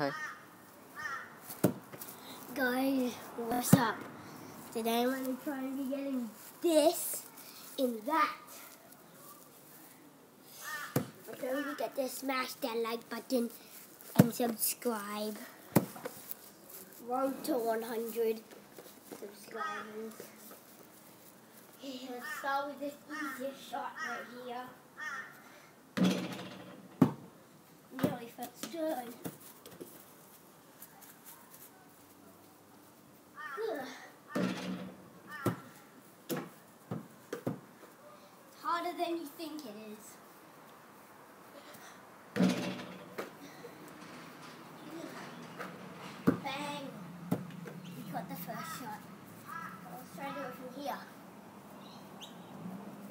Okay. Guys, what's up? Today I'm going to try be getting this in that. But don't forget to smash that like button and subscribe. Road to 100 subscribers. Let's start with this shot right here. Nearly turn. Than you think it is. Bang! We got the first shot. Let's try to do it from here.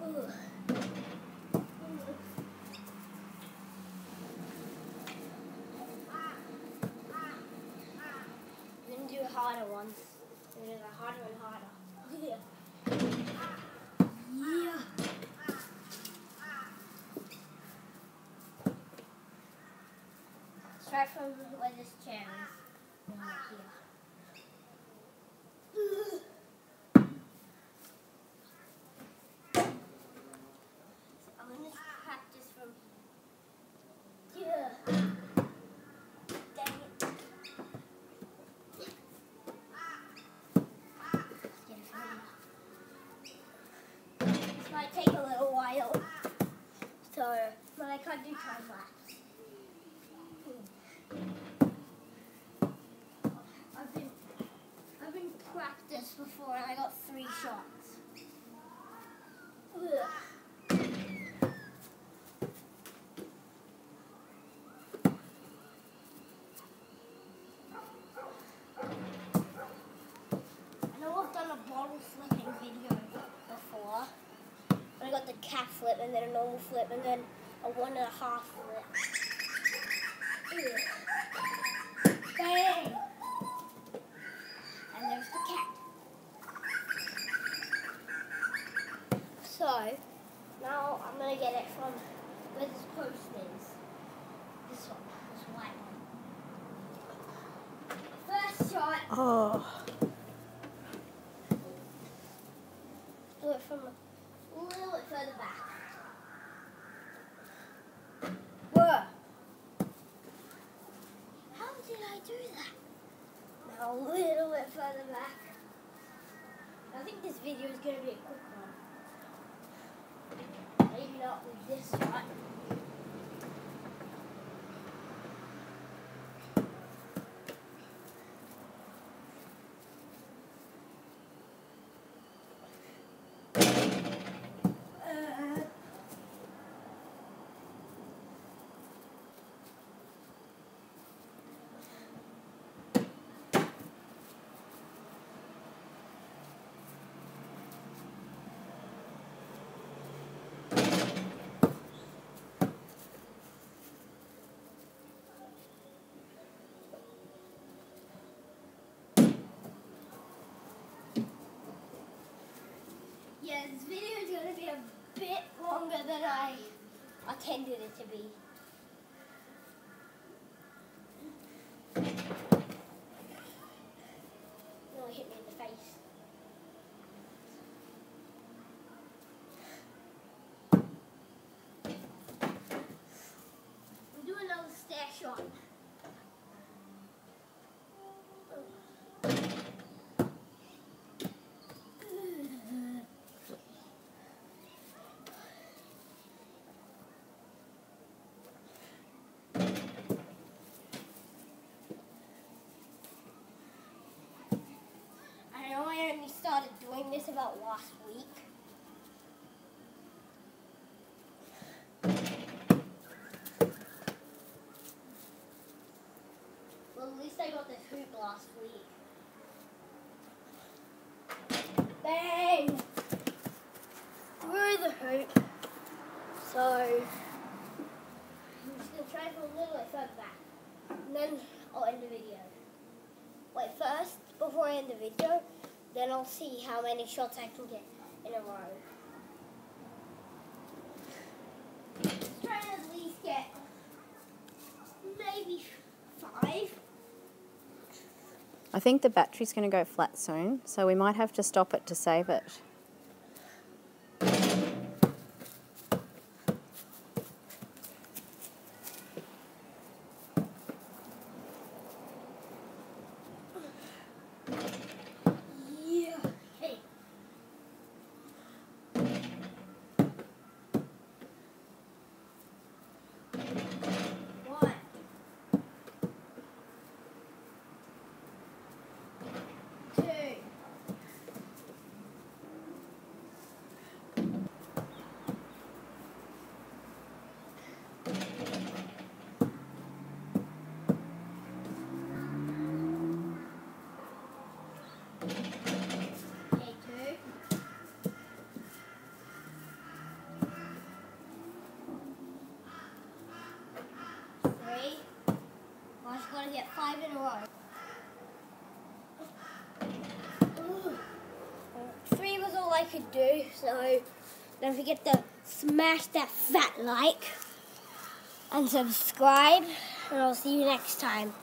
Ooh. We're gonna do harder ones. We're gonna go harder and harder. Start from where this chair is. This might take a little while. So, but I can't do time lapse. I've been I've been before and I got three shots. Ugh. I know I've done a bottle flipping video before. I got the cat flip and then a normal flip and then a one and a half flip. Ew. Bang! And there's the cat. So, now I'm gonna get it from where this post is. This one, this white one. First shot. Oh. Do it from a little bit further back. Whoa! How did I do that? Now a little bit further back. I think this video is going to be a quick one. Maybe not with this shot. Uh, Yeah, this video is going to be a bit longer than I intended it to be. Nearly hit me in the face. We'll do another stair shot. I know I doing this about last week. Well, at least I got this hoop last week. Bang! Through the hoop. So, I'm just going to try for a little bit further back. And then I'll end the video. Wait, first, before I end the video, then I'll see how many shots I can get in a row. Let's try and at least get maybe five. I think the battery's going to go flat soon, so we might have to stop it to save it. Do, so don't forget to smash that fat like and subscribe, and I'll see you next time.